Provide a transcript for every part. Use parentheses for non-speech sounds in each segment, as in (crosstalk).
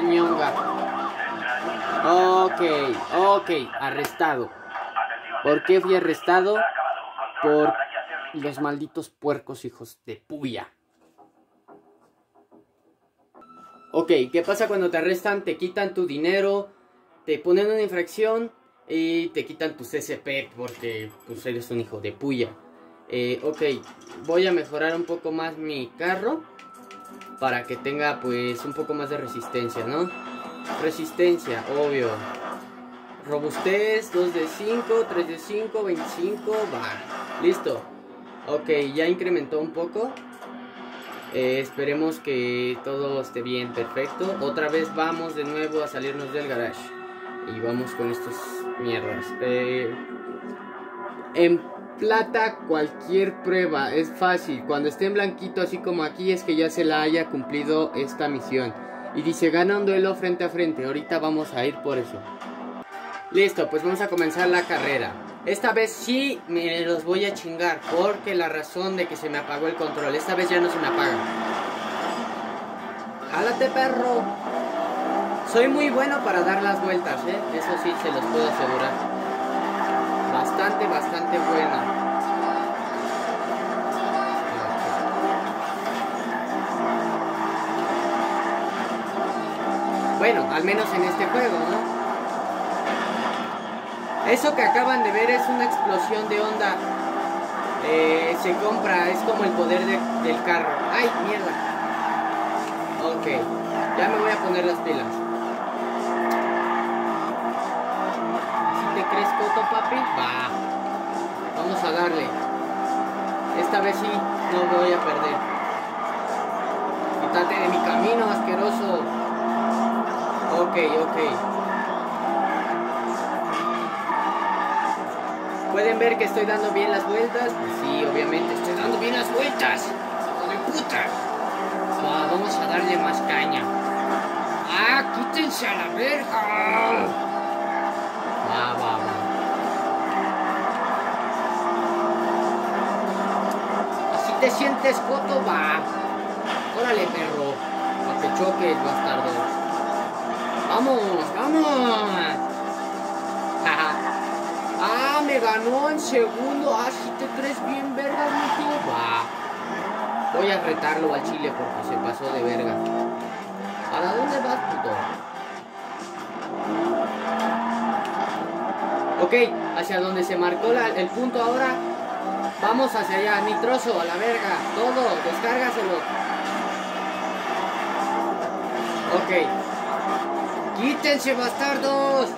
ñonga. Ok, ok, arrestado. ¿Por qué fui arrestado? Por los malditos puercos hijos de puya. Ok, ¿qué pasa cuando te arrestan? Te quitan tu dinero, te ponen una infracción y te quitan tu CCP porque pues eres un hijo de puya. Eh, ok, voy a mejorar un poco más mi carro para que tenga pues un poco más de resistencia, ¿no? Resistencia, obvio. Robustez, 2 de 5, 3 de 5, 25, va. Listo. Ok, ya incrementó un poco. Eh, esperemos que todo esté bien, perfecto. Otra vez vamos de nuevo a salirnos del garage. Y vamos con estos mierdas. Eh, en plata cualquier prueba es fácil. Cuando esté en blanquito así como aquí es que ya se la haya cumplido esta misión. Y dice gana un duelo frente a frente. Ahorita vamos a ir por eso. Listo, pues vamos a comenzar la carrera. Esta vez sí me los voy a chingar porque la razón de que se me apagó el control. Esta vez ya no se me apaga. ¡Jálate, perro! Soy muy bueno para dar las vueltas, ¿eh? Eso sí, se los puedo asegurar. Bastante, bastante buena. Bueno, al menos en este juego, ¿no? Eso que acaban de ver es una explosión de onda. Eh, se compra, es como el poder de- del carro. ¡Ay, mierda! Ok, ya me voy a poner las pilas. Va. Vamos a darle. Esta vez sí, no voy a perder. Quítate de mi camino, asqueroso. Ok, ok. ¿Pueden ver que estoy dando bien las vueltas? Pues sí, obviamente estoy dando bien las vueltas. ¡Hijo de puta! Va, vamos a darle más caña. ¡Ah, quítense a la verga! Va, te sientes, Coto? Va. Órale, perro. A que choques, bastardo. ¡Vamos, vamos! (laughs) Ah, me ganó en segundo. Ah, si te crees bien verga, mi. Va. Voy a retarlo al chile porque se pasó de verga. ¿Para dónde vas, puto? Ok, hacia donde se marcó el punto ahora. Vamos hacia allá, nitroso, a la verga. Todo, descárgaselo. Ok. Quítense, bastardos.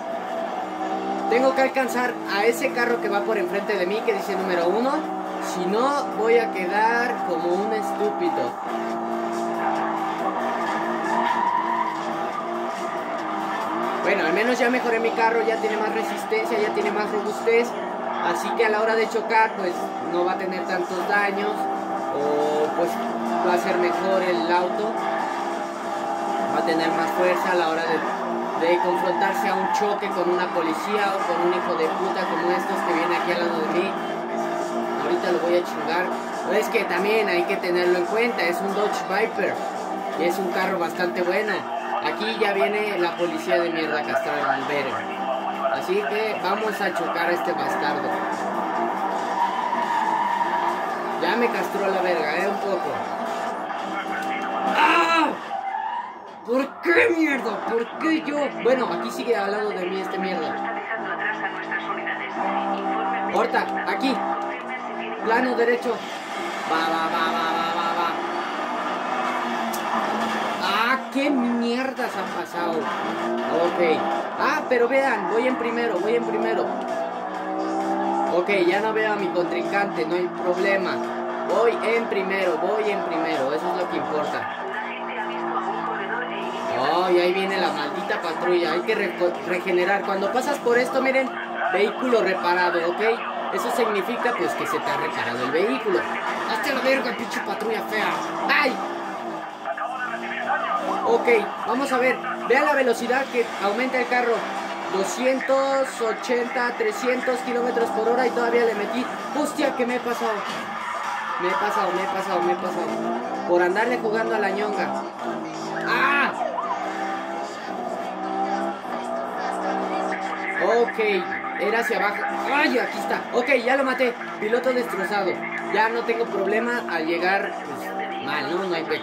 Tengo que alcanzar a ese carro que va por enfrente de mí que dice número uno. Si no, voy a quedar como un estúpido. Bueno, al menos ya mejoré mi carro, ya tiene más resistencia, ya tiene más robustez. Así que a la hora de chocar, pues no va a tener tantos daños. O pues va a ser mejor el auto. Va a tener más fuerza a la hora de confrontarse a un choque con una policía o con un hijo de puta como estos que viene aquí al lado de mí. Ahorita lo voy a chingar. Pero es que también hay que tenerlo en cuenta, es un Dodge Viper y es un carro bastante bueno. Aquí ya viene la policía de mierda a castrar al verga. Así que vamos a chocar a este bastardo. Ya me castró la verga, eh, un poco. ¡Ah! ¿Por qué mierda? ¿Por qué yo? Bueno, aquí sigue al de mí este mierda. Está dejando atrás a nuestras unidades. Infórmenme. Horta, aquí. Plano derecho. Va, va, va, va, va, va, va. Ah, qué mierdas han pasado. Ok. Ah, pero vean, voy en primero, voy en primero. Ok, ya no veo a mi contrincante, no hay problema. Voy en primero, voy en primero, eso es lo que importa. Oh, y ahí viene la maldita patrulla. Hay que regenerar. Cuando pasas por esto, miren, vehículo reparado, ¿ok? Eso significa pues que se te ha reparado el vehículo. Hazte la verga, pinche patrulla fea. ¡Ay! Ok, vamos a ver vea la velocidad que aumenta el carro. 280, 300 kilómetros por hora y todavía le metí. Hostia, que me he pasado. Me he pasado, me he pasado, me he pasado. Por andarle jugando a la ñonga. ¡Ah! Ok, era hacia abajo. ¡Ay, aquí está! Ok, ya lo maté. Piloto destrozado. Ya no tengo problema al llegar pues, mal, ¿no? No hay pex.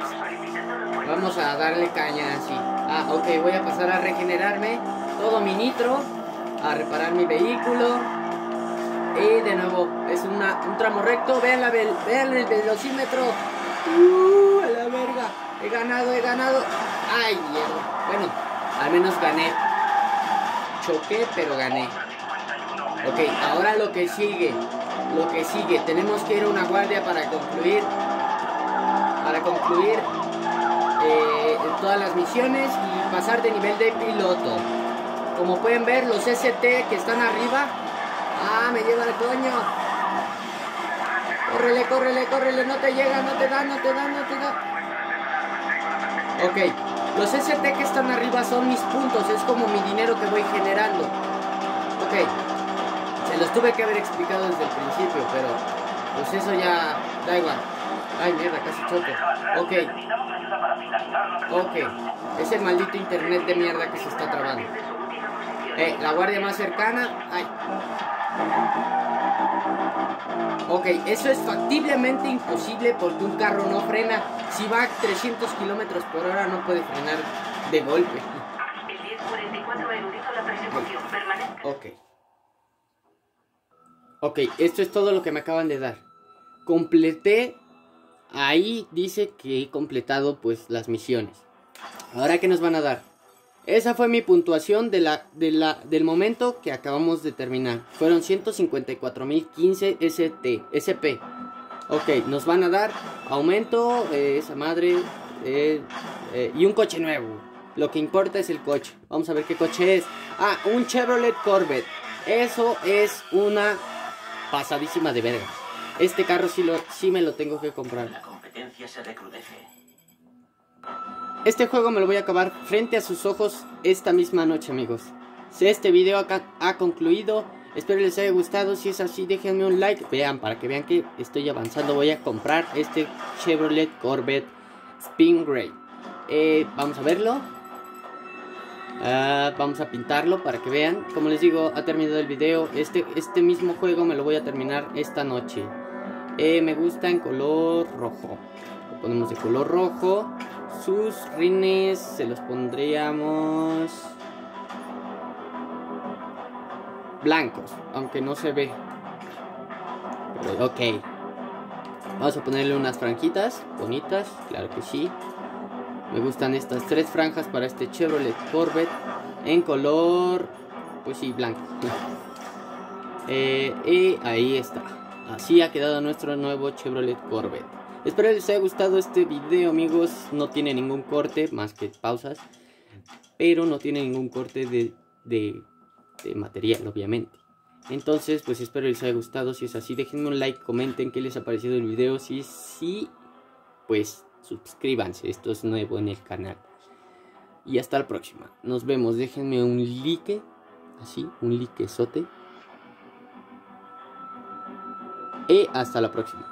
Vamos a darle caña así. Ah, ok, voy a pasar a regenerarme todo mi nitro. A reparar mi vehículo. Y de nuevo, es un tramo recto. Vean, la vel- vean el velocímetro. ¡Uh! A la verga. He ganado, he ganado. ¡Ay! Bueno, al menos gané. Choqué, pero gané. Ok, ahora lo que sigue. Lo que sigue. Tenemos que ir a una guardia para concluir. Para concluir eh, todas las misiones y pasar de nivel de piloto. Como pueden ver, los ST que están arriba. Ah, me lleva el coño. Córrele, córrele, córrele. No te llega, no te da, no te da, no te da. Ok. Los ST que están arriba son mis puntos. Es como mi dinero que voy generando. Ok. Se los tuve que haber explicado desde el principio, pero pues eso ya da igual. Ay, mierda, casi choco. Ok. Ok. Es el maldito internet de mierda que se está trabando. Eh, la guardia más cercana. Ay. Ok, eso es factiblemente imposible porque un carro no frena. Si va a 300 kilómetros por hora no puede frenar de golpe. El 1044 eludido la persecución. Permanezca. Ok. Ok, esto es todo lo que me acaban de dar. Completé. Ahí dice que he completado pues las misiones. Ahora, ¿qué nos van a dar? Esa fue mi puntuación de la, de la, del momento que acabamos de terminar. Fueron 154.015 ST, SP. Ok, nos van a dar aumento, esa madre, eh, y un coche nuevo. Lo que importa es el coche. Vamos a ver qué coche es. Ah, un Chevrolet Corvette. Eso es una pasadísima de verga. Este carro sí, lo, sí me lo tengo que comprar. La competencia se recrudece. Este juego me lo voy a acabar frente a sus ojos esta misma noche, amigos. Si este video acá ha concluido, espero les haya gustado. Si es así, déjenme un like. Vean, para que vean que estoy avanzando, voy a comprar este Chevrolet Corvette Spin Grey. Eh, vamos a verlo. Ah, vamos a pintarlo para que vean. Como les digo, ha terminado el video. Este, este mismo juego me lo voy a terminar esta noche. Eh, me gusta en color rojo. Lo ponemos de color rojo. Sus rines se los pondríamos blancos, aunque no se ve. Ok. Vamos a ponerle unas franjitas bonitas, claro que sí. Me gustan estas tres franjas para este Chevrolet Corvette en color, pues sí, blanco. (laughs) Eh, y ahí está. Así ha quedado nuestro nuevo Chevrolet Corvette. Espero les haya gustado este video, amigos. No tiene ningún corte, más que pausas. Pero no tiene ningún corte de, de, material, obviamente. Entonces, pues espero les haya gustado. Si es así, déjenme un like, comenten qué les ha parecido el video. Si sí, pues suscríbanse. Esto es nuevo en el canal. Y hasta la próxima. Nos vemos. Déjenme un like. Así, un likezote. Y hasta la próxima.